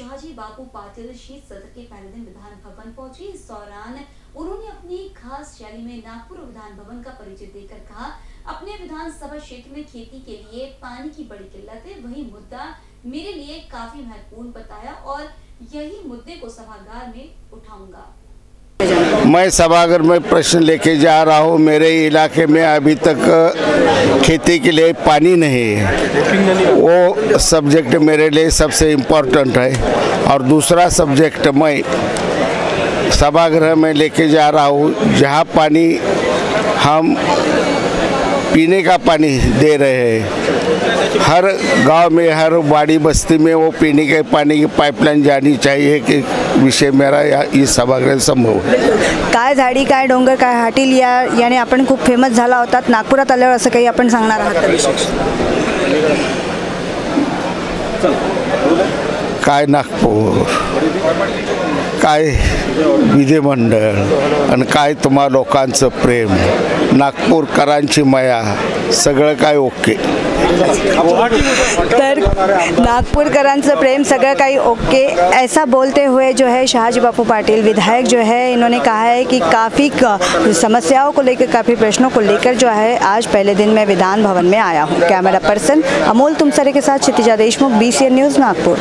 शाहजी बापू पाटिल शीत सत्र के पहले दिन विधान भवन पहुँचे। इस दौरान उन्होंने अपनी खास शैली में नागपुर विधान भवन का परिचय देकर कहा, अपने विधानसभा क्षेत्र में खेती के लिए पानी की बड़ी किल्लत है। वही मुद्दा मेरे लिए काफ़ी महत्वपूर्ण बताया और यही मुद्दे को सभागार में उठाऊँगा। मैं सभागर में प्रश्न लेके जा रहा हूँ, मेरे इलाके में अभी तक खेती के लिए पानी नहीं है। वो सब्जेक्ट मेरे लिए सबसे इम्पोर्टेंट है। और दूसरा सब्जेक्ट मैं सभागृह में लेके जा रहा हूँ, जहाँ पानी हम पीने का पानी दे रहे हैं। हर गांव में हर बाड़ी बस्ती में वो पीने के पानी की पाइपलाइन जानी चाहिए कि विषय मेरा या इस सभागृह संभव है। काय झाडी काय डोंगर काय हाटील या याने आपण खूप फेमस झाला होतात. नागपुरात आल्यावर असं काही आपण सांगणार आहात काय नागपूर काय विधिमंडळ आणि काय तुम्हा लोकांचं प्रेम? नागपूरकरांची माया. सगळं काय ओके. तर नागपुरकरांचं प्रेम सगळं काही ओके. ऐसा बोलते हुए जो है शाहजी बापू पाटिल, विधायक जो है, इन्होंने कहा है कि काफ़ी क- समस्याओं को लेकर, काफ़ी प्रश्नों को लेकर जो है, आज पहले दिन मैं विधान भवन में आया हूँ। कैमरा पर्सन अमोल तुमसरे के साथ क्षितिजा देशमुख बी न्यूज़ नागपुर।